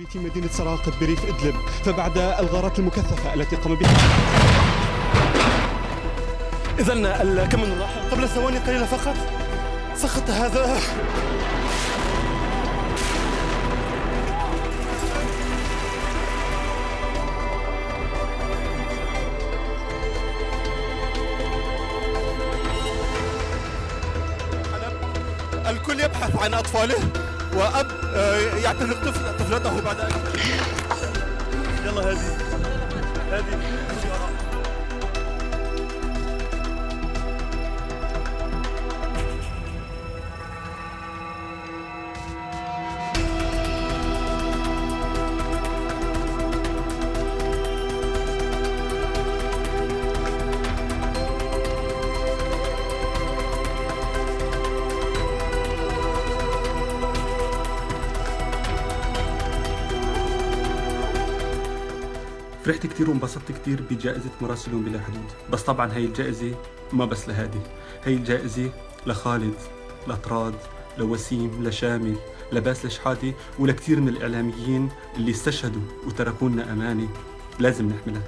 بيتي مدينة سراقب بريف إدلب فبعد الغارات المكثفة التي قام بها. إذا من راح قبل ثواني قليلة فقط. سقط هذا. الكل يبحث عن أطفاله. وأب آه، يعتنق طفل طفلته بعد أن يلا هذه هذه فرحت كثير وانبسطت كثير بجائزة مراسلون بلا حدود بس طبعا هي الجائزة ما بس لهادي. هي الجائزة لخالد لطراد لوسيم لشامل لباس لشحاتي ولكثير من الإعلاميين اللي استشهدوا وتركونا أمانة لازم نحملها.